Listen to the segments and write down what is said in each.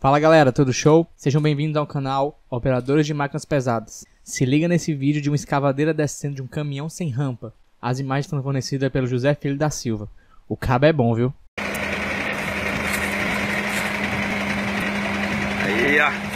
Fala galera, tudo show? Sejam bem-vindos ao canal Operadores de Máquinas Pesadas. Se liga nesse vídeo de uma escavadeira descendo de um caminhão sem rampa. As imagens foram fornecidas pelo José Filho da Silva. O cabo é bom, viu? Aí, ó.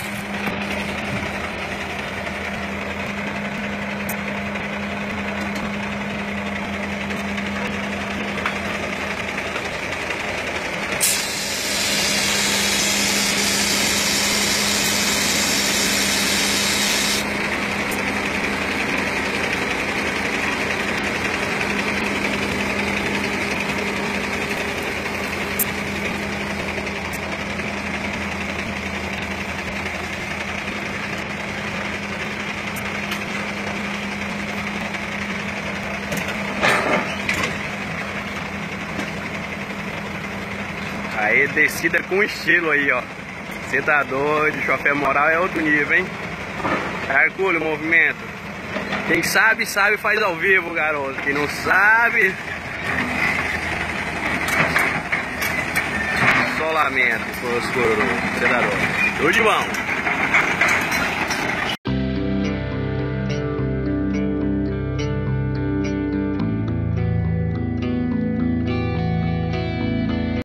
Aí descida com estilo aí, ó. Você tá doido, chofé moral é outro nível, hein? Hercúleo, movimento. Quem sabe, sabe faz ao vivo, garoto. Quem não sabe. Só lamento. Você tá doido. Tudo de bom.